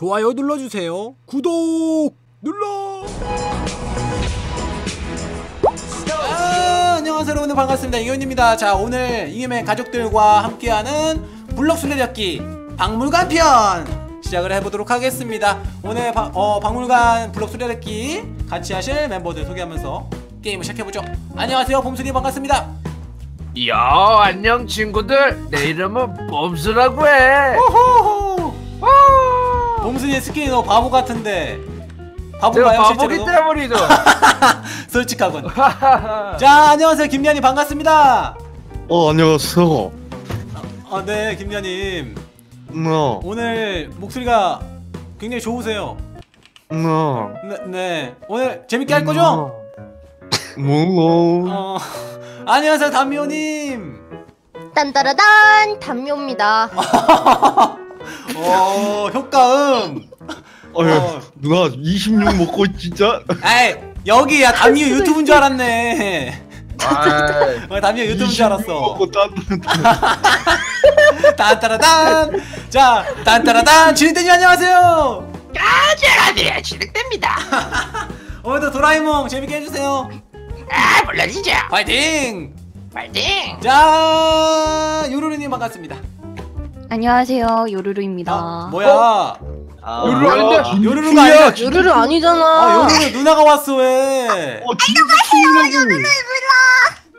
좋아요 눌러주세요. 구독 눌러. 아, 안녕하세요 여러분들. 반갑습니다. 이현입니다. 자 오늘 잉여맨 가족들과 함께하는 블록 술래잡기 박물관 편 시작을 해보도록 하겠습니다. 오늘 바- 어, 박물관 블록 술래잡기 같이 하실 멤버들 소개하면서 게임을 시작해보죠. 안녕하세요. 봄순이 반갑습니다. 야 안녕 친구들. 내 이름은 봄수라고 해. 호호호! 와, 봄순이 스킨이 너무 바보 같은데. 바보가요 바보기 실제로도? 때문이죠. 솔직하군. 자 안녕하세요 김연이 반갑습니다. 어 안녕하세요. 아, 네 김연님 너, 오늘 목소리가 굉장히 좋으세요. 너, 네, 네. 오늘 재밌게 할 거죠? 뭐, 어 안녕하세요 담미호님. 딴따라단 담요입니다. 어 효과음. 어휴, 어. 누나 26 먹고 진짜? 에이 여기야. 담미호 유튜브인 줄 알았네. 아이, 어, 담미호 유튜브인 줄26 알았어. 먹고 딴 딴따라단. 자 딴따라단. 지리대님 안녕하세요. 안녕하세요 진행됩니다. 오늘도 도라에몽 재밌게 해주세요. 아 물론 이죠 파이팅! 파이팅! 자 요루루님 반갑습니다 안녕하세요 요루루입니다. 아, 뭐야 요루루 아닌데? 요루루가 아니라 요루루 아 아니잖아. 요루루 누나가 왔어 왜 어 진짜 친구라고.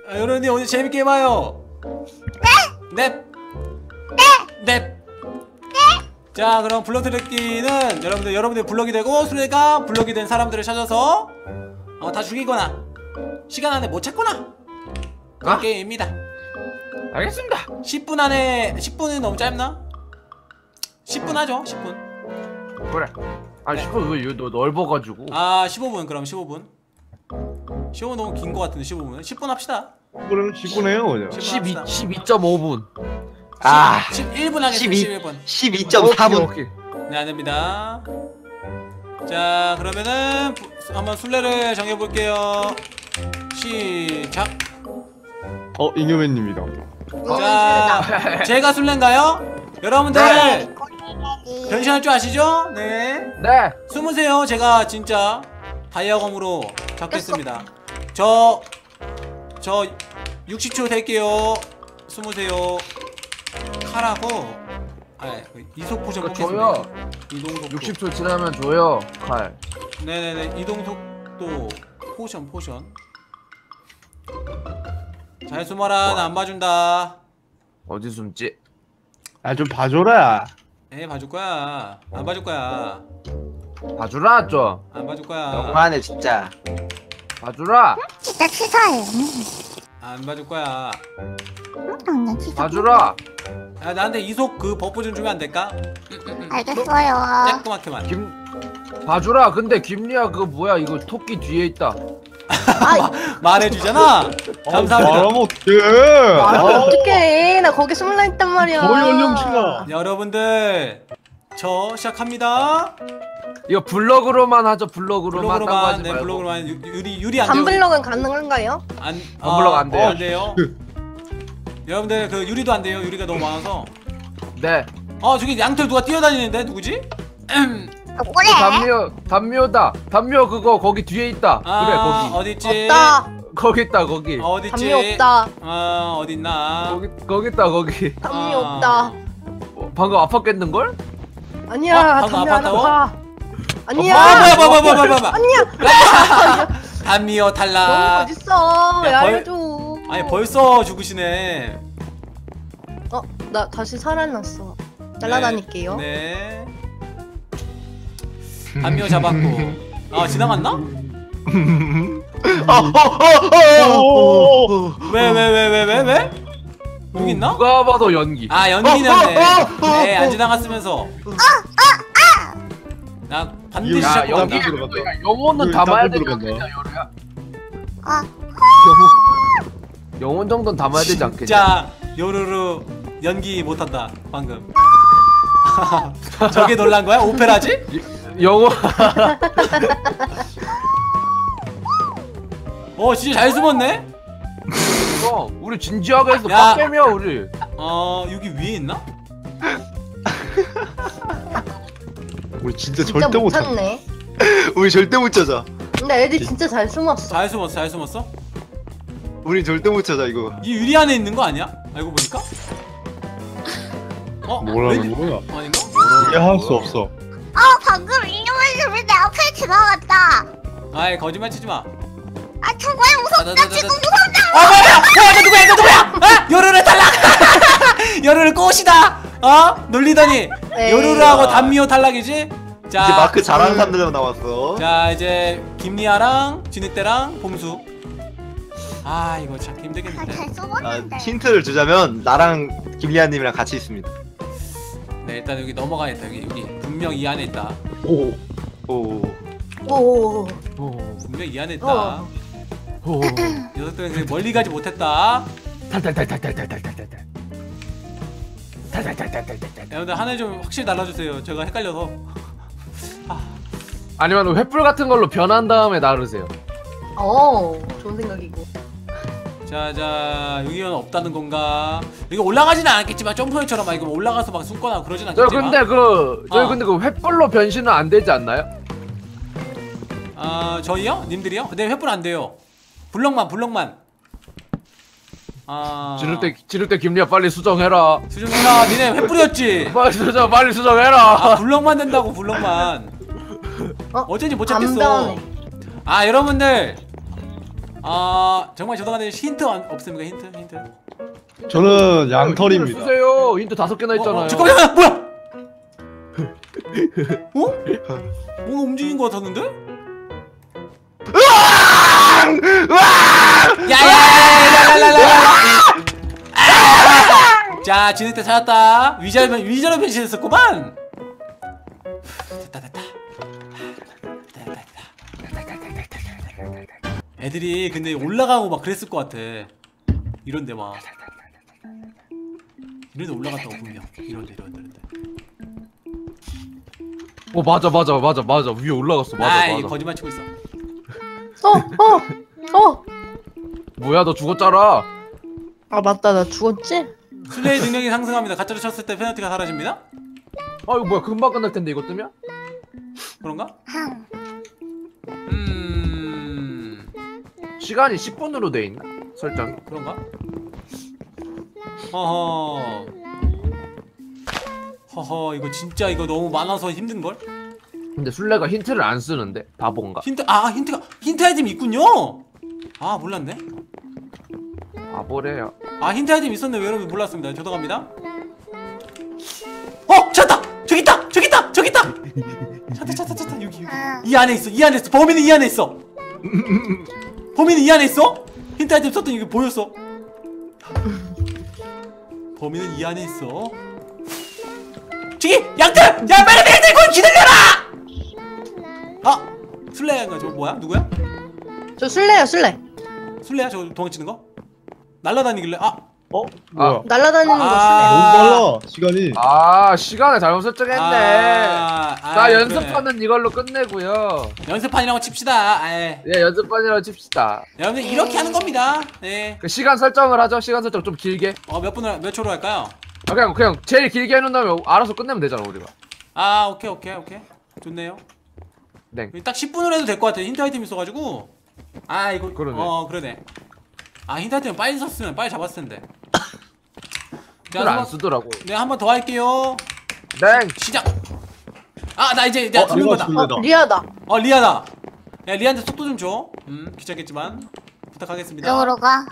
아, 여러분들 오늘 재밌게 해봐요. 네. 네. 네. 자, 그럼 블럭 트랙기는 여러분들 여러분들 블럭이 되고 수레가 블럭이 된 사람들을 찾아서 어, 다 죽이거나 시간 안에 못 찾거나 그런 아? 게임입니다. 알겠습니다 10분 안에 10분은 너무 짧나? 10분 하죠. 10분. 그래 아 싶어 왜 이거 너 넓어가지고 아, 15분 그럼 15분. 15분 너무 긴거 같은데 15분은 10분 합시다. 그럼 10분 해요 그냥. 10분 12 합시다. 12.5분 아 11분 하겠습니다. 12. 11분. 12.4분 네, 안 됩니다. 자, 그러면은 부- 한번 술래를 정해 볼게요. 시작. 어 잉여맨입니다. 자, 제가 술래인가요? 여러분들 네. 변신할 줄 아시죠? 네. 네 숨으세요. 제가 진짜 다이아검으로 잡겠습니다. 저, 저 60초 될게요. 숨으세요. 칼하고, 아, 이속 potion 그거 뽑겠습니다. 줘요 이동 속도. 60초 지나면 줘요 칼 네네네 이동 속도 potion potion 잘 숨어라. 나 안 봐준다. 어디 숨지? 아 좀 봐줘라. 에 봐줄 거야. 안 봐줄 거야. 봐주라 좀안 봐줄 거야. 너무하네 진짜. 봐주라. 진짜 치사해. 안 봐줄 거야. 봐주라. 야 나한테 이속 그 buff 좀 주면 안 될까? 알겠어요. 쬐끄맣게만. 김 봐주라. 근데 김리아 그거 뭐야? 이거 토끼 뒤에 있다 말해주잖아 감사합니다 말하면 어떡해. 아, 아, 어떡해. 나 거기 숨을라 했단 말이야. 거의 연령치가. 여러분들 저 시작합니다 이거 블럭으로만 하죠 블럭으로만 하지 네 유- 유리 유리 안 돼요 반블럭은 가능한가요? 안, 반블럭 아, 안 돼요. 안 돼요 여러분들 그 유리도 안 돼요 유리가 너무 많아서 네 어 저기 양털 누가 뛰어다니는데 누구지? 그래. 담요 담요다 담요 그거 거기 뒤에 있다 아, 그래 거기 어딨지? 없다. 거기 있다 거기 어, 어딨지? 담요 없다. 어 어딨나? 거기 거기 있다 거기 담요 아. 없다. 어, 방금 아팠겠는 걸? 아니야. 어, 방금 담요 안 아팠다고? 아파. 아니야. 아 뭐야 뭐야 뭐야 뭐야 뭐야 아니야. 단미어 너무 탈락 어딨어. 야, 야, 벌- 알려줘. 아니 벌써 죽으시네 어, 나 다시 살아났어. 날라다닐게요. 네단 미어 잡았고 아 지나갔나? 왜 왜 왜 왜 왜 왜? 여기 있나? 누가 봐도 연기 아 연기였네 네안 지나갔으면서 나 반드시 야 잡고 연기 간다 영혼은 여기 담아야 되지? 않겠냐 여루야 아. 영혼 영혼 정도는 담아야 되지 않겠냐 진짜 요루루 연기 못한다 방금 저게 놀란 거야? 오페라지? 영혼 어 진짜 잘 숨었네? 어, 우리 진지하게 해서 야. 빡겜이야 우리 어 여기 위에 있나? 우리 진짜, 진짜 절대 못 못 찾. 찾네. 우리 절대 못 찾아. 근데 애들 진짜 잘 숨었어. 잘 숨었어 잘 숨었어? 우리 절대 못 찾아 이거. 이 유리 안에 있는 거 아니야? 알고 보니까? 어? 뭐라는 왠지- 거야? 아닌가? 이해할 수 없어. 어 방금 이놈의 내 앞에 지나갔다. 아이 거짓말 치지 마. 아 정말 무섭다 지금 무섭다. 어 뭐야? 뭐야 이거 누구야 이거 누구야? 아 요루루 탈락. 요루루 꽃이다. 어? 놀리더니 에이. 요루루하고 단미호 탈락이지? 자 이제 마크 잘하는 사람들만 나왔어. 자 이제 김리아랑 진흙대랑 봄수. 아 이거 찾기 힘들겠는데. 잘 아, 써봤는데. 힌트를 주자면 나랑 김리아님이랑 같이 있습니다. 네 일단 여기 넘어가겠다 여기 여기 분명 이 안에 있다. 오. 오. 오. 오, 분명 이 안에 있다. 어. 오. 녀석들은 그렇게 멀리 가지 못했다. 탈탈탈탈탈탈탈탈탈탈. 여러분들 하늘 좀 확실히 날라주세요. 제가 헷갈려서. 아니면 횃불 같은 걸로 변한 다음에 나르세요. 어. 좋은 생각이고. 자자 여기는 없다는 건가? 여기 올라가지는 않았겠지만 점프형처럼 막 이거 뭐 올라가서 막 숨거나 그러진 저 않겠지만. 근데 그 저희 어. 근데 그 횃불로 변신은 안 되지 않나요? 아 저희요? 님들이요? 근데 횃불 안 돼요. 블럭만 블럭만. 아. 지를 때 지를 때 김리아 빨리 수정해라. 수정해라. 니네 횃불이었지. 빨리 수정 빨리 수정해라. 아 블럭만 된다고 블럭만. 어? 어 쩐지 못안 찾겠어. 변해. 아 여러분들. 아 정말 죄송한데 힌트 안- 없습니까 힌트 힌트. 저는 양털입니다. 주세요. 힌트 다섯 개나 있잖아요. 어, 어, 잠깐만 뭐야? 어? 뭔가 움직인 것 같았는데? 야야야야야야야야! 자 진흙대 찾았다. 위자료 위자료 변신했었구만. 됐다. 됐다 애들이 근데 올라가고 막 그랬을 것 같아. 이런데 막. 이런데 올라갔다고 분명. 이런데 이런데 이런데. 어 맞아 맞아 맞아 맞아 위에 올라갔어 맞아 아, 이 맞아. 거짓말 치고 있어. 어. 어. 어. 뭐야 너 죽었잖아. 아 맞다 나 죽었지? 플레이 능력이 상승합니다. 가짜로 쳤을 때 페널티가 사라집니다. 아 이거 뭐야 금방 끝날 텐데 이거 뜨면? 그런가? 음, 시간이 10분으로 돼 있나? 설정. 그런가? 허허. 허허, 이거 진짜 이거 너무 많아서 힘든 걸? 근데 술래가 힌트를 안 쓰는데 바본가? 힌트, 아 힌트가 힌트 아이템 있군요. 아 몰랐네. 바보래요. 아 힌트 아이템 있었네. 왜 여러분 몰랐습니다. 죄송합니다. 어, 찾았다. 저기 있다. 저기 있다. 저기 있다. 찾다, 찾다, 찾다. 여기 여기. 아, 이 안에 있어. 이 안에 있어. 범인은 이 안에 있어. 범인은 이 안에 있어. 힌트 아이템 썼더니 이게 보였어. 범인은 이 안에 있어. 저기 양들! 야 빨리 빨리 들고 기다려라! 아 술래인가 저거 뭐야? 누구야? 저 술래요 술래. 술래야 저거 도망치는 거? 날라다니길래 아 어? 뭐야? 날라다니는 거 아. 너무 빨라 시간이. 아 시간을 잘못 설정했네. 아, 아, 나 그러네. 연습하는 이걸로 끝내고요. 연습판이라고 칩시다. 예. 예 연습반이라고 칩시다. 여러분들 이렇게 하는 겁니다. 네. 그 시간 설정을 하죠. 시간 설정 좀 길게. 어몇 분을 몇 초로 할까요? 아, 그냥 그냥 제일 길게 해놓은 다음에 알아서 끝내면 되잖아 우리가. 아 오케이 오케이 오케이 좋네요. 네. 딱 10분으로 해도 될 것 같아. 힌트 아이템 있어가지고. 아 이거 그러네. 어 그러네. 아 힌트 아이템 빨리 썼으면 빨리 잡았을 텐데. 자, 그걸 안 한번- 쓰더라고. 네, 한번 더 할게요. 네. 시작. 아, 나 이제 내가 어, 듣는 이거 거다. 어 리아다. 어, 리아다. 야, 리아한테 속도 좀 줘. 음, 귀찮겠지만 부탁하겠습니다. 이쪽으로 가.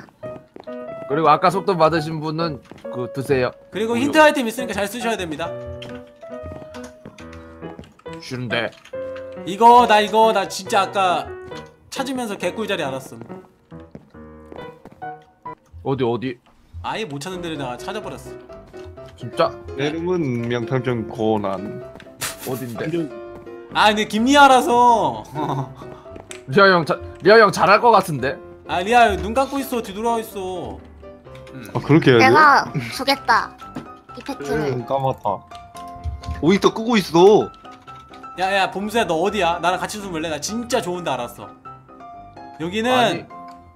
그리고 아까 속도 받으신 분은 그 드세요. 그리고 힌트 아이템 있으니까 잘 쓰셔야 됩니다. 쉬운데. 이거 나 이거 나 진짜 아까 찾으면서 개꿀 자리 알았음. 어디 어디? 아예 못 찾는 데를 내가 찾아버렸어. 진짜 내 이름은 명탐정 코난. 어딘데? 아, 근데 김리아라서. 리아 형 자, 리아 형 잘할 것 같은데. 아, 리아 눈 감고 있어. 뒤돌아 있어. 음. 아 그렇게 해야 돼? 내가 주겠다. 이 패트를. 음, 까맣다. 모니터 끄고 있어. 야, 야, 봄수야, 너 어디야? 나랑 같이 숨을래? 나 진짜 좋은 데 알았어. 여기는 아니.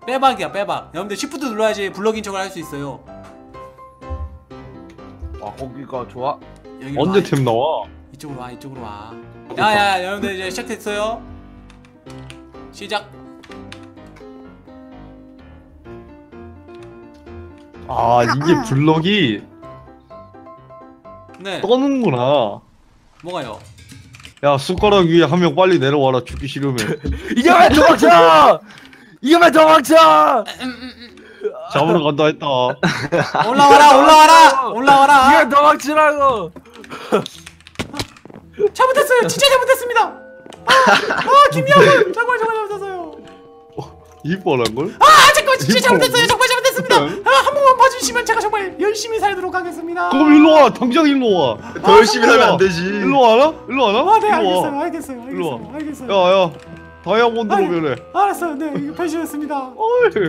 빼박이야, 빼박. 여러분들 시프트 눌러야지 블럭인 척을 할 수 있어요. 아 거기가 좋아. 여기 언제 템 나와? 이쪽으로 와 이쪽으로 와 야야 여러분들 이제 시작됐어요 시작 아 이게 블럭이 네 떠는구나. 뭐가요 야 숟가락 위에 한 명 빨리 내려와라 죽기 싫으면. 이겨면 도망쳐! 이겨면 도망쳐! 잡으러 간다 했다. 올라와라 올라와라 올라와라 이겨면 도망치라고! 잘못했어요 진짜 잘못했습니다 아, 아 김영훈 정말 정말 잘못했어요 이뻐란 걸? 아 잠깐 진짜 잘못했어요 정말 잘못했습니다 아, 한 번만 봐주시면 제가 정말 열심히 살도록 하겠습니다 그럼 일로 와. 당장 일로 와. 더 열심히 살면 안 되지. 일로 와라? 일로 와라? 아네 일로 와. 알겠어요 알겠어요. 알겠어요 알겠어요 야 야 다이아몬드로. 변해. 알았어요 네 이거 변신했습니다 어이.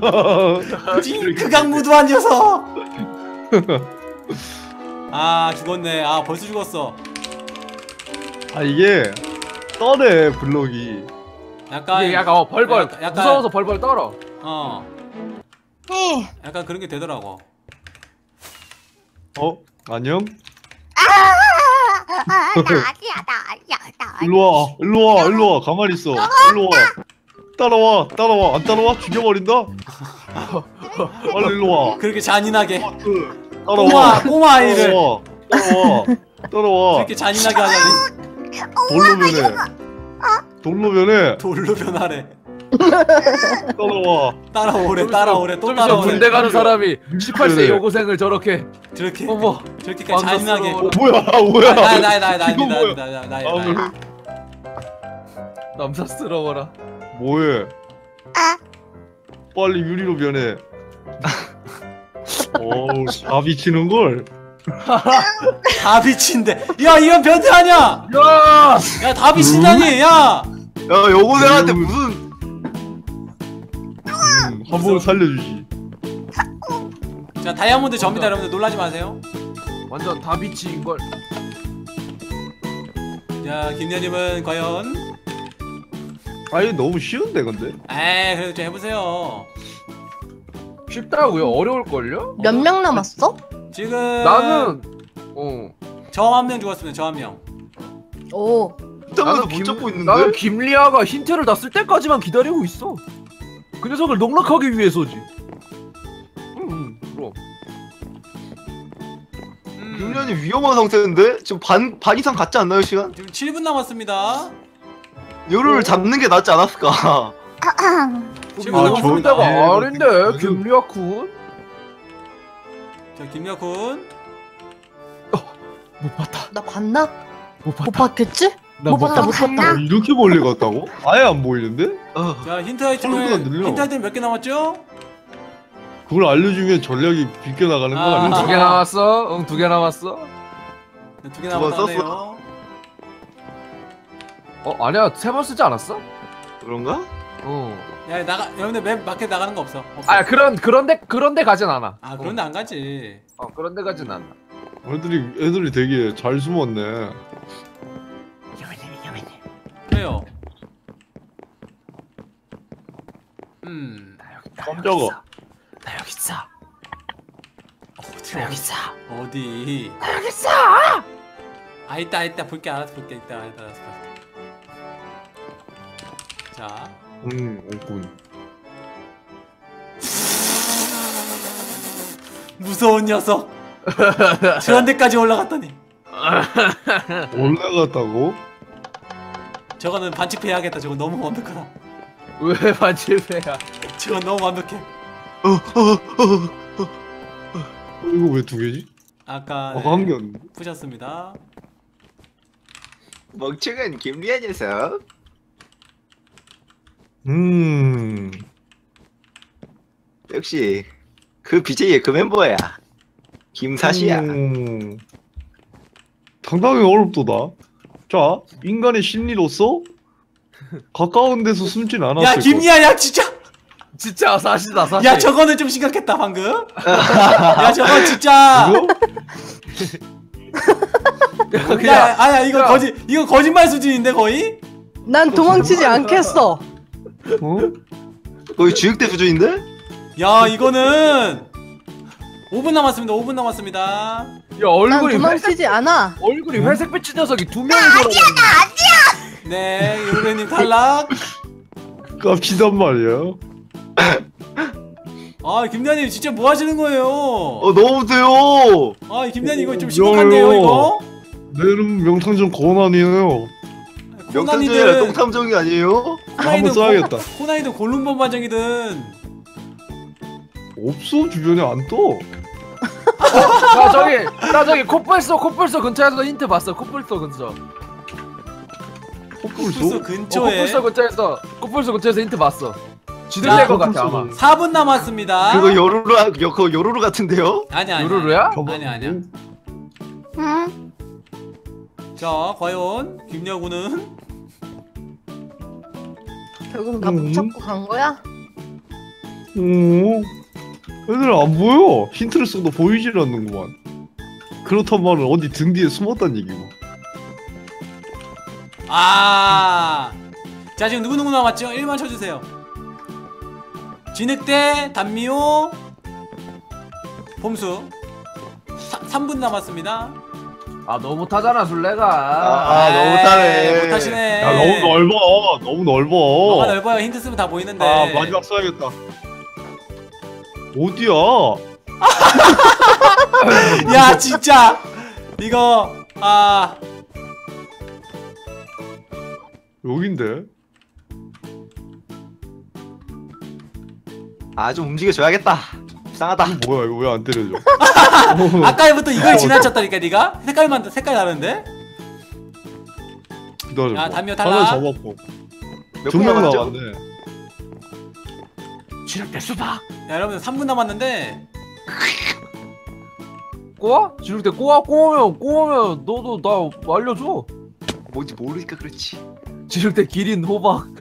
아, 이 극악무도한 녀석 아 죽었네 아 벌써 죽었어 아 이게 떠네 블럭이. 약간 이게 약간 어, 벌벌 약간- 약간- 무서워서 벌벌 떨어 어 헤. 약간 그런 게 되더라고 어? 안녕? 아, 일로 와. 일로 와. 일로 와. 가만히 있어. 일로 와. 따라와. 따라와. 안 따라와? 죽여버린다. 빨리 일로 와. 그렇게 잔인하게 따라와. 꼬마 아이를 따라와. 따라와. 그렇게 잔인하게 하다니 돌로 변해. 돌로 변해. 돌로 변하래 따라와. 따라오래 따라오래 또 따라오래 군대 가는 사람이 그래. 18세 여고생을 저렇게 저렇게 어머 저렇게까지 잔인하게 왕자스러워라. 뭐야? 뭐야? 나야 나야 나야 나야 이거 뭐야? 나야 나야 아, 나야 뭐, 남사스러워라 뭐해? 아. 빨리 유리로 변해. 어우, 다 비치는 걸. 다 비친데 야 이건 변태 아니야 야! 야다 비친다니 야 야 여고생한테 무슨 음, 한번 살려주지. 자 다이아몬드 접니다 여러분들 놀라지 마세요 완전 다비치인 걸 자 김연님은 과연 아니 너무 쉬운데 근데. 에이 그래도 좀 해보세요 쉽다고요? 어려울 걸요? 몇 명 남았어? 지금 나는 어 저 한 명 죽었습니다 저 한 명 오. 땀도 못 잡고 있는데. 나는 김리아가 힌트를 다쓸 때까지만 기다리고 있어. 그 녀석을 농락하기 위해서지. 음, 그럼. 음, 김련이 위험한 상태인데 지금 반 반 이상 갔지 않나요 시간? 지금 7분 남았습니다 요를 잡는 게 낫지 않았을까? 지금 아, 남았습니다. 저- 때가 네, 아닌데 김리아 군. 자 김여군 못 봤다. 나 봤나? 못못 봤겠지? 못 봤다 못 어, 봤다. 이렇게 멀리 갔다고? 아예 안 보이는데? 어. 자 힌트 아이템을. 힌트 아이템 몇 개 남았죠? 그걸 알려주면 전략이 비껴 나가는 거 아. 아니야? 두개 남았어. 응, 두 개 남았어. 네, 두개 두번 남았다네요 어, 아니야. 세 번 쓰지 않았어? 그런가? 어. 야 나가 여러분들 맵 밖에 나가는 거 없어, 없어. 아, 그런 그런데 그런데 가진 않아. 아 그런데 안 가지 어, 그런데 가진 않아. 애들이 애들이 되게 잘 숨었네. 음 깜짝아. 나 여기 있어. 어디 나 여기 있어. 어디 나 여기 있어. 아 있다 있다 볼게 알아서 볼게 있다 알아서 알아서 볼게 자 음, 오군. 무서운 녀석 저런 데까지 올라갔더니 올라갔다고? 저거는 반칙 해야겠다 저거 너무 완벽하다 왜 반칠배야? 저건 너무 완벽해 어, 이거 왜 두 개지? 아까 어, 네, 한 개였는데. 푸셨습니다 멍청한 김리아 녀석. 음. 역시 그 BJ의 그 멤버야. 김사시야. 음. 상당히 어렵도다. 자, 인간의 심리로서 가까운 데서 숨진 않았을 야 것. 김리아 야 진짜 진짜 사실다 사실. 야 저거는 좀 심각했다 방금 야 저거 진짜? 그냥 야 아야 이거 야. 거짓 이거 거짓말 수준인데 거의 난 도망치지 않겠어. 어? 거의 주육대 수준인데? 야 이거는 5분 남았습니다. 5분 남았습니다. 야난 얼굴이 회색 도망치지 않아. 얼굴이 회색 빛인 녀석이 두 명이 돌아다니네. 네, 요르님 탈락. 깝치단 말이야. 아, 김단님 진짜 뭐 하시는 거예요? 어 너무 돼요. 아, 김단님 이거 좀 심각한데요, 이거? 내 이름 명탐정 권한이에요. 명탐정이라 똥탐정이 아니에요? 한번 써야겠다. 호나이든 골룸본 반정이든 없어 주변에 안 떠. 야 저기 나 저기 코뿔소 코뿔소 근처에서 힌트 봤어 코뿔소 근처. 코뿔소? 어, 근처에 코뿔소 근처에서 코뿔소 근처에서 힌트 봤어. 지들 자, 내것 같아 아마. 4분 남았습니다. 그거 요루루 아- 요- 그거 요루루 같은데요? 아니 아니. 요루루야? 아니 아니야. 응? 자, 과연 김여구는 결국 나 음. 붙잡고 간 거야? 오. 애들 안 보여. 힌트를 써도 보이질 않는구만. 그렇단 말은 어디 등 뒤에 숨었단 얘기고. 아. 자, 지금 누구 누구 남았죠? 1만 쳐 주세요. 진흙대, 단미호, 봄수. 3 분 남았습니다. 아 너무 못하잖아 술래가. 아, 너무 에이, 못하네. 못하시네. 야 너무 넓어. 너무 넓어. 뭐가 넓어요? 힌트 쓰면 다 보이는데. 아 마지막 써야겠다. 어디야? 야, 진짜. 이거 아, 여긴데. 아 좀 움직여줘야겠다. 이상하다. 이거 뭐야 이거 왜 안 때려져? 아까부터 이걸 지나쳤다니까 네가? 색깔만 색깔 다른데? 기다려. 야, 담요 하나 탈락. 잡았고. 몇분 두명 남았죠? 나왔네. 지름대 수박. 야, 여러분 3분 남았는데 꼬아? 지름대 꼬아 꼬우면 꼬우면 너도 나 알려줘. 뭔지 모르니까 그렇지. 지름대 기린 호박.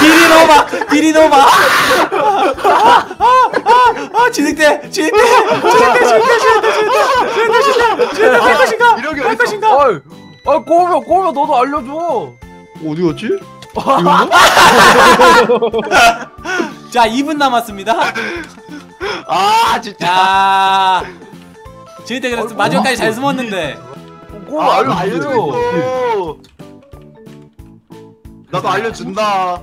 비리노바 비리노바 아 진흙대 진흙대 진흙대 진흙대 진흙대 진흙대 진흙대 진흙대 할 것인가 할? 것인가 아이, 아 꼬우면 꼬우면 너도 알려줘. 어디 갔지? 자 2분 남았습니다 아 진짜. 자 진흙대 그래서 마지막까지 잘 숨었는데 아, 알려줘. 알려줘. 나도 알려준다.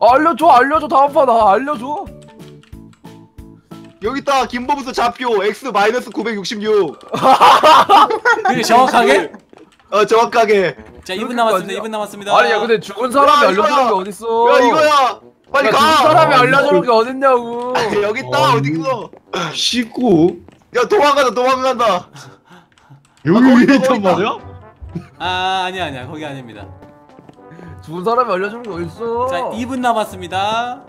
알려줘 알려줘 다음 판 나 알려줘. 여기 있다 김범수 좌표 x 마이너스 966. 그게 정확하게 어 정확하게. 자 2분 남았습니다 2분 남았습니다 아니 야 근데 죽은 사람이 야, 알려주는 이거야. 게 어딨어? 야 이거야. 빨리 야, 가. 죽은 사람이 아, 알려주는 게 어딨냐고. 아, 여기 있다 아, 어디 있어? 씻고 야 도망간다 도망간다. 여기 거기 위에 있다, 있단 거기. 말이야? 아 아니야 아니야 거기 아닙니다 죽은 사람이 알려주는 게 어딨어? 자 2분 남았습니다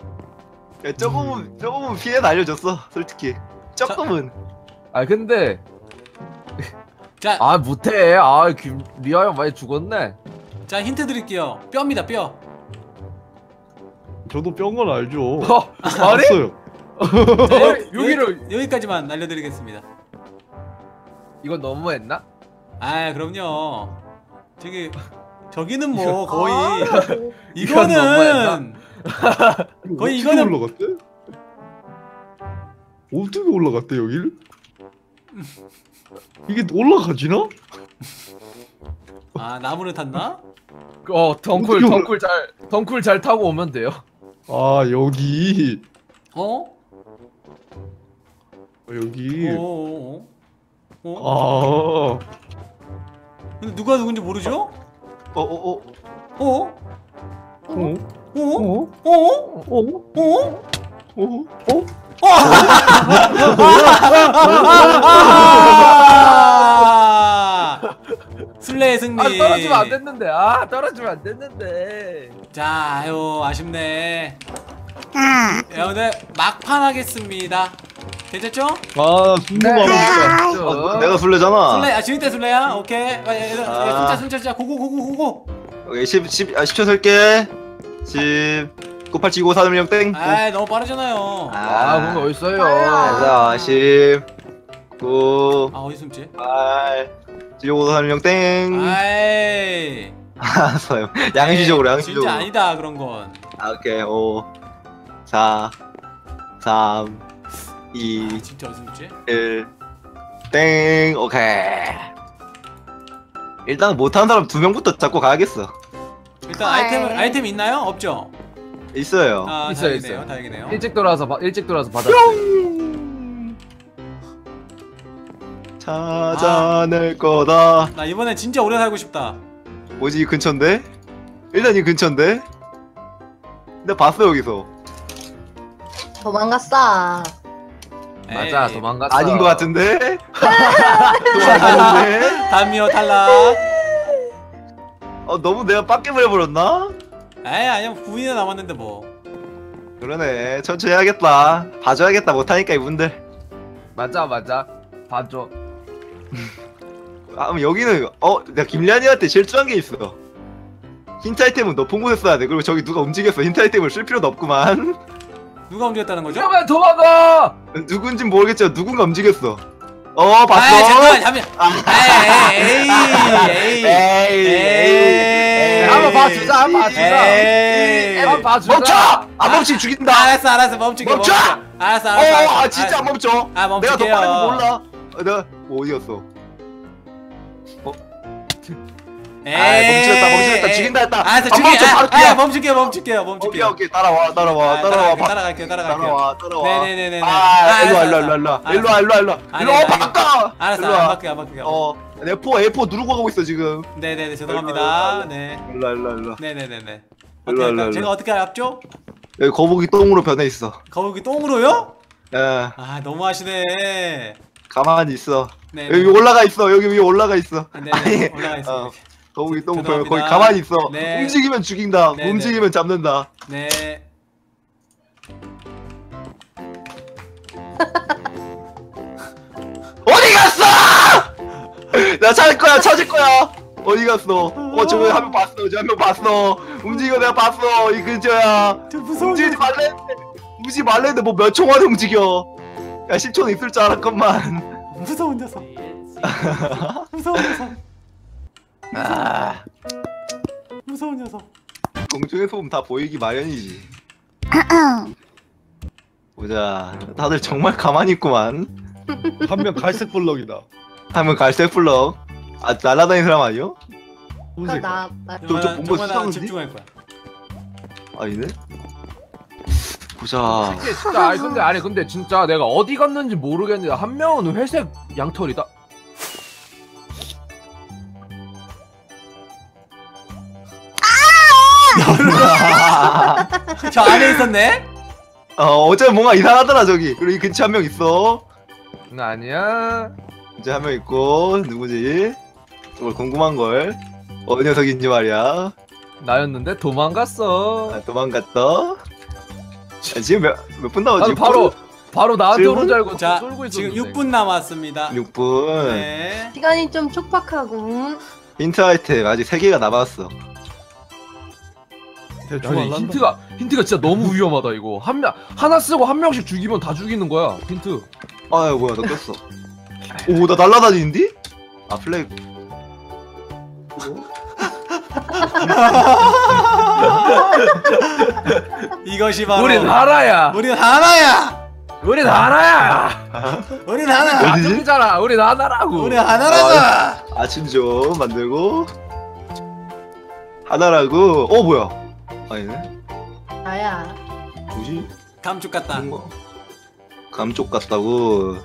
야 조금은 조금은 피해 알려줬어 솔직히. 조금은. 아 근데 자, 아 못해. 아 김, 리아 형 많이 죽었네. 자 힌트 드릴게요 뼈입니다 뼈 저도 뿅건 알죠. 어? 알았어요. 자, 여- 여기를- 여기, 여기까지만 알려드리겠습니다 이건 너무했나? 아 그럼요 저기 저기는 뭐 거의 이건 이거는 이거 거의 어떻게 이거는- 올라갔대? 어떻게 올라갔대 여길? 이게 올라가지나? 아 나무를 탔나? 어 덩쿨 어떻게 덩쿨 잘 덩쿨 잘 타고 오면 돼요. 아 여기 어? 어, 여기 어? 어? 어? 아 근데 누가 누군지 모르죠? 어어 어. 어? 어? 어? 어? 어? 어? 어? 어? 어? 아! 술래의 승리. 아 떨어지면 안 됐는데. 아 떨어지면 안 됐는데. 자, 아유 아쉽네. 아, 야, 오늘 막판 하겠습니다. 괜찮죠? 아 순도 많았다 저- 아, 내가 술래잖아. 술래, 아 지금 때 술래야? 오케이. 아, 야, 얘들아, 야, 아. 숨자, 숨자, 숨자. 고고, 고고, 고고. 오케이 10 10 아, 10초 설게. 10 9879 416 땡. 아, 너무 빠르잖아요. 아, 아 그런 거 어딨어요? 자, 10 9 어디 숨지? 8 7 5 416 땡. 아이. 알았어요. 양시적으로 에이, 양시적으로. 진짜 아니다 그런 건. 아, 오케이. 5 4 3 2 아, 진짜 어디서 있지? 1 땡. 오케이. 일단 못하는 사람 두 명부터 잡고 가야겠어. 일단 헐. 아이템 아이템 있나요? 없죠? 있어요. 아, 있어요, 다행이네요. 있어요. 다행이네요. 일찍 돌아와서 바, 일찍 돌아와서 받았어. 찾아낼 거다. 나 이번에 진짜 오래 살고 싶다. 뭐지 이 근처인데? 일단 이 근처인데? 근데 봤어 여기서 도망갔어. 맞아 에이, 도망갔어. 아닌 것 같은데? 도망갔는데? 담미호 탈락. 어 너무 내가 빡겜을 해버렸나? 에이 아니야 9인이나 남았는데 뭐. 그러네 천천히 해야겠다 봐줘야겠다 못하니까 이분들 맞아 맞아. 봐줘. 아 그럼 여기는 어 내가 김리안이한테 실수한 게 있어 힌트 아이템은 높은 곳에 써야 돼 그리고 저기 누가 움직였어 힌트 아이템을 쓸 필요도 없구만 누가 움직였다는 거죠? 그러면 도망가. 누군진 모르겠지만 누군가 움직였어 어아 봤어? 잠깐만 잠깐. 에이 에이 에이. 에이. 한번 봐주자, 한번 봐주자. 에이. 한번 봐주자. 멈춰! 안 멈추면 죽인다 알았어 알았어 멈출게 멈춰! 멈출게. 알았어 어, 알았어. 알았어. 아 진짜 안 멈춰 아 내가 더 멈출게요. 빠른 거 몰라 어, 내가 뭐 어디였어 에이. 아 멈추겠다 멈추겠다 죽인다 했다 알았어. 멈춰 바로 아, 아 뛰어 멈출게요 멈출게요 오케이 멈출게요. 오케이 따라와 따라와 아, 따라와 바- 따라갈게요 따라갈게요. 따라와 따라와 네네네네. 아 일로와 일로와 일로와. 일로와 일로와 일로와 아, 일로와 네, 바꿔 알았어 일로와. 안 바뀌어 안 바뀌어. 어 F4 F4 누르고 가고 있어 지금 네네네 죄송합니다. 네. 일로와 일로와 일로와 네네네네. 일로 와, 일로 와, 어떻게 할까? 일로 제가 와. 어떻게 알았죠? 여기 거북이 똥으로 변해 있어 거북이 똥으로요? 예아 너무하시네. 가만히 있어 네. 여기 올라가 있어 여기 위에 올라가 있어 네, 아니, 네, 올라가 있습니다. 어. 똥 변해 죄송합니다. 거기 가만히 있어 네. 움직이면 죽인다 네, 네. 움직이면 잡는다 네. 어디 갔어 나 찾을 거야 찾을 거야 어디 갔어 어 저기 한명 봤어 저 한 명 봤어 움직여 내가 봤어 이 근처야 저 움직이지. 말래 움직이지 말랬는데 뭐 몇초 만에 움직여 야 10초는 있을 줄 알았건만 무서운 녀석. 무서운 녀석. 아 무서운 녀석. 공중의 소음 다 보이기 마련이지 보자 다들 정말 가만히 있구만 한 명 갈색 블럭이다. 하면 갈색 블럭 아 날아다니는 사람 아니요? 혼색. 나, 나 저- 저 뭔가 정말 나 수상한데? 집중할 거야. 아니네 보자 이게 진짜 아니 근데 아니 근데 진짜 내가 어디 갔는지 모르겠는데 한 명은 회색 양털이다. 저 안에 있었네? 어 어제 뭔가 이상하더라 저기 그리고 이 근처 한명 있어 응, 아니야. 이제 한 명 있고 누구지? 정말 궁금한 걸 어느 녀석인지 말이야 나였는데 도망갔어. 아, 도망갔다 아, 지금 몇 몇 분 나도 나오지? 바로 바로 나한테? 오는 줄 알고 자 쫄고 지금 있었는데. 6분 남았습니다. 6분 네. 시간이 좀 촉박하군. 힌트 아이템 아직 3개가 남았어 대충 아니 알란다. 힌트가 힌트가 진짜 너무 위험하다 이거 한 명 하나 쓰고 한 명씩 죽이면 다 죽이는 거야 힌트 아 뭐야 나 꼈어 오 나 날라다니는디? 아 플레이 이것이 바로 우린 하나야 우린 하나야. 우린 하나야 우린 하나. 어디지? 가족이잖아 우린 하나라고 우린 하나라고. 아침 좀 만들고 하나라고 어 뭐야 아니네 나야. 뭐지? 감쪽 같다. 뭔가 감쪽 같다고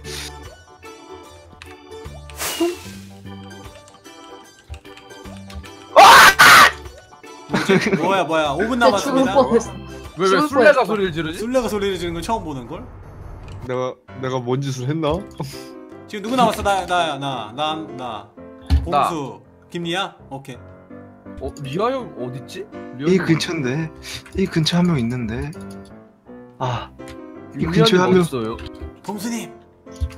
뭐야 뭐야 5분 죽을 남았습니다. 뻔했어. 왜왜 죽을 술래가 뻔했어. 소리를 지르지? 술래가 소리를 지르는 건 처음 보는 걸? 내가 내가 뭔 짓을 했나? 지금 누구 남았어? 나 나야 나나 나. 봉수 김리야? 오케이. 어 리아 형 어딨지? 리아 이 형 근처인데 이 근처 한 명 있는데 아 이 리아 근처에 형 한 명 어딨어요? 봉수님,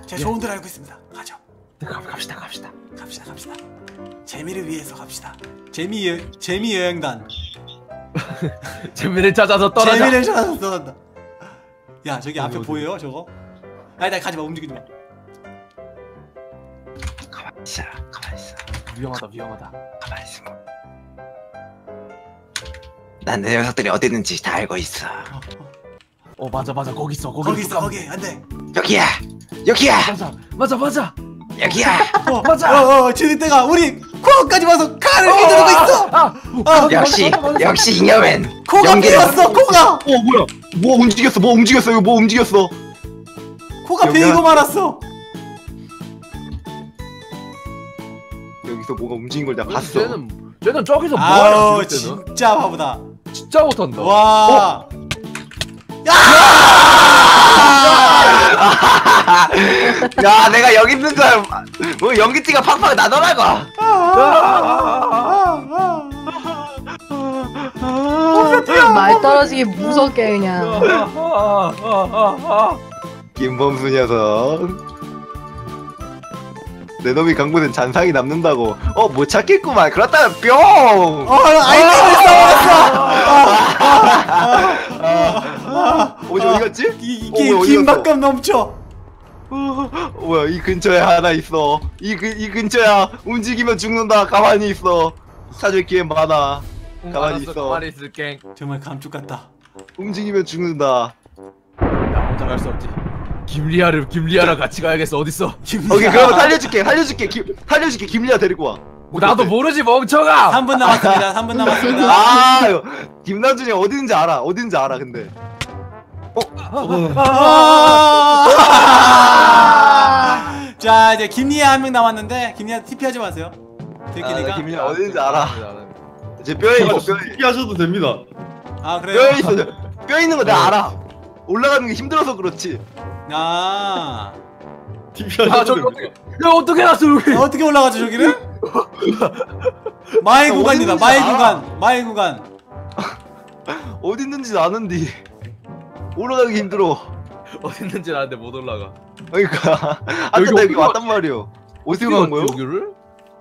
제가 좋은 데로 알고 있습니다. 가죠. 네, 가, 갑시다 갑시다 갑시다 갑시다. 재미를 위해서 갑시다. 재미 여, 재미 여행단. 재미를 찾아서 떠나자 재미를 찾아서 떠난다. 야 저기 앞에 보여요 저거? 아니 나 가지 마 움직이지 마. 가만히 있어 가만히 있어 위험하다 위험하다 가만히 있어 난 내 녀석들이 어디 있는지 다 알고 있어 어, 어. 어 맞아 맞아 거기 있어 거기 거기 있어 거기 안돼. 여기야 여기야 맞아 맞아 맞아 여기야 어, 맞아. 어, 어, 지들때가 우리 코어까지 와서 칼을 휘두르고 있어. 아, 아, 역시 역시 잉여맨 코가 연기를 베었어. 코가 어 뭐야 뭐 움직였어 뭐 움직였어 이거 뭐 움직였어 코가 여기가- 베이고 말았어. 여기서 뭐가 움직인 걸 내가 봤어 쟤는 쟤는 저기서 뭐하냐 아우 지금 진짜 바보다. 진짜 못한다. 와. 야! 내가 여기 있는 줄뭐 연기띠가 팍팍 나더라고. 말 떨어지기 무섭게 그냥. 김범수 녀석 내 놈이 강구는 잔상이 남는다고. 어 못 찾겠구만. 그렇다면 뿅! 어, 아이템을 써버렸어. 어디 어디 갔지? 이- 어, 이게 긴박감 넘쳐. 어, 뭐야 이 근처에 하나 있어. 이, 그, 이 근처야. 움직이면 죽는다. 가만히 있어. 찾을 기회 많아. 가만히 알았어, 있어. 가만히 있을게. 정말 감쪽 같다. 움직이면 죽는다. 나 혼자 갈 수 없지 김리아를 김리아랑 같이 가야겠어 어딨어 오케이 그러면 살려줄게 살려줄게 김, 살려줄게 김리아 데리고 와 뭐 나도 모르지 멍청아 3분 남았습니다. 3분 남았습니다. 아, 이거 김남준이 어딘지 알아. 어딘지 알아. 근데 아! 자 이제 김리아 한 명 남았는데 김리아 TP 하지 마세요. 아, 들키니까. 나 김리아 어딘지 알아. 이제 뼈에 있어. 뼈에 하셔도 됩니다. 아 그래요? 뼈에 있어. 뼈 있는 거 내가 알아. 올라가는 게 힘들어서 그렇지. 아 아 저기. 어떻게 야 어떻게 갔어 여기 어떻게 올라가죠 저기를? 마의 나 구간이다. 어디 마의 있는지 구간. 마의 구간. 어디 있는지 아는디. 올라가기 힘들어. 어디 있는지 아는데 못 올라가 그러니까 아까 나 여기 왔단 말이오. 어디로 간 거요? 여기를?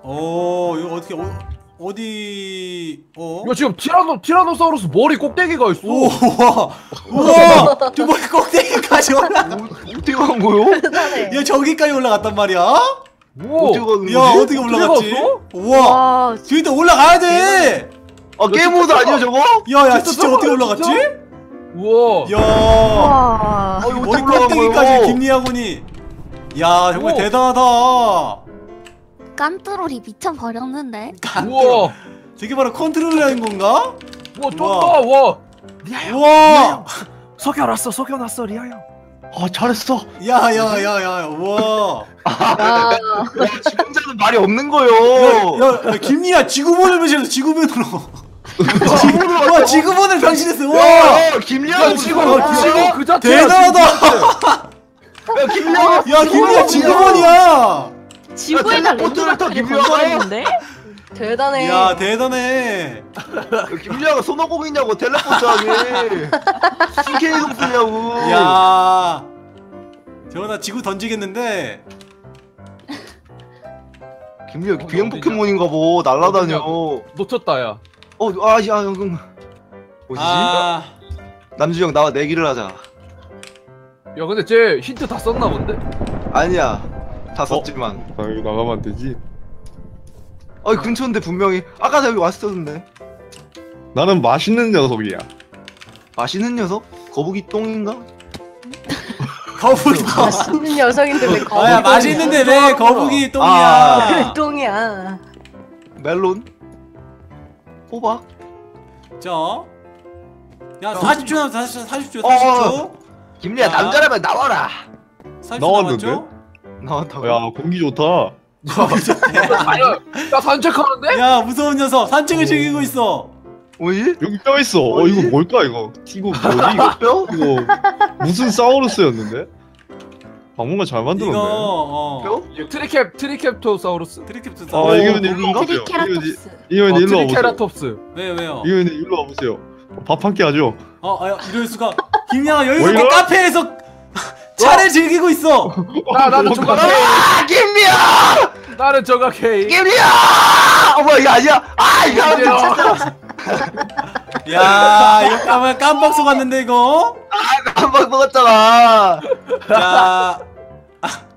오 이거 어떻게 어, 어디 어? 이거 지금 티라노 티라노사우루스 머리 꼭대기가 있어 오 우와 우와 저 머리 꼭대기까지 올라. 어떻게 간 거요? 대단해. 야 저기까지 올라갔단 말이야? 우와 어떻게 가는 거지? 야 어떻게 올라갔지? 갔어? 우와 와, 저기 또 올라가야 돼. 아 게임 모드 아니야 저거? 야야 진짜 진짜 어떻게 진짜? 올라갔지? 우와 야 와. 어, 이거 머리 어떻게 올라간 꼭대기까지? 김리아군이. 야 정말 오. 대단하다. 컨트롤이 미쳐버렸는데. 우와. 저게 바로 컨트롤러인 건가? 우와 우와. 쩐다 와. 우와. 석여놨어 석여놨어 리아야. 아 잘했어. 야야야야 우와. 야, 야, 지금자는 말이 없는 거요. 야, 야 김리아 지구본을 변신했어 지구본으로. 와 지구본을 변신했어. 와. 와, 김리아 어, 지금 그 자체야 대단하다. 야 김리아. 야 김리아 지구본이야 지구에다 야, 텔레포트를 렌즈를 김유아가 건설했는데? 대단해. 야 대단해 야, 김리아가 손오공 있냐고 텔레포트 하게. 신케이 동쓰냐고. 야 저거 나 지구 던지겠는데 김리아 비행 포켓몬인가 보. 날라다녀. 어, 놓쳤다 야 아, 야, 형. 뭐지? 아 남주형 나와 내기를 하자. 야 근데 쟤 힌트 다 썼나 본데? 아니야. 다 썼지만. 아 이거 나가면 안 되지. 어, 근처인데 분명히 아까 나 여기 왔었는데. 나는 맛있는 녀석이야. 맛있는 녀석? 거북이 똥인가? 거북이 똥 맛있는 녀석인데 왜 거북이 아야 맛있는데 왜 거북이 똥이야 아. 똥이야. 멜론? 호박? 자, 야 40초 남았어 40초 40초 어, 40초 김리아 아. 남자라면 나와라. 40초 나왔는데? 나왔다고. 야 공기 좋다. 나 산책하는데? 야 무서운 녀석 산책을 즐기고 있어 뭐지? 여기 뼈 있어. 어? 이거 뭘까 이거? 이거 뭐지 이거? 뼈? 이거 무슨 사우루스였는데? 아 뭔가 잘 이거 만들었네. 어 뼈? 트리캡 트리캡토사우루스 트리캡트 아 어, 이거는 일로 와보세요. 트리케라톱스 이거는 어, 일로 와보세요. 트리케라톱스 왜 왜요? 이거는 일로 와보세요. 밥 한 끼 하죠. 어, 아, 이럴 수가 김양아 여기서 왜 뭐? 카페에서 차를 즐기고 있어 나 나는 조각 K 아, 김리아! 나는 조각 K 김리아! 어머 이거 아니야? 아 이거 안 돼, 진짜. 야 이거 깜, 깜빡 속았는데 이거 한방 먹었잖아. 자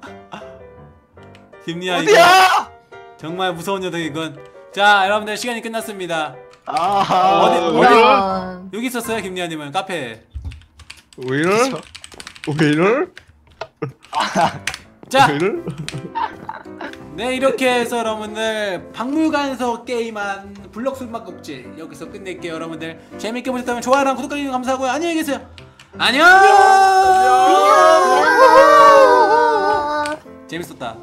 김리아 이거 어디야? 정말 무서운 녀석이군 자 여러분들 시간이 끝났습니다 아 어디- 어디? 야. 여기 있었어요 김리아님은 카페 왜 이럴? 왜 이럴? 자, 이를. 네 이렇게 해서 여러분들 박물관에서 게임한 블록 술맛국질 여기서 끝낼게요 여러분들. 재밌게 보셨다면 좋아요랑 구독 알림 감사하고요. 안녕히 계세요. 안녕! 재밌었다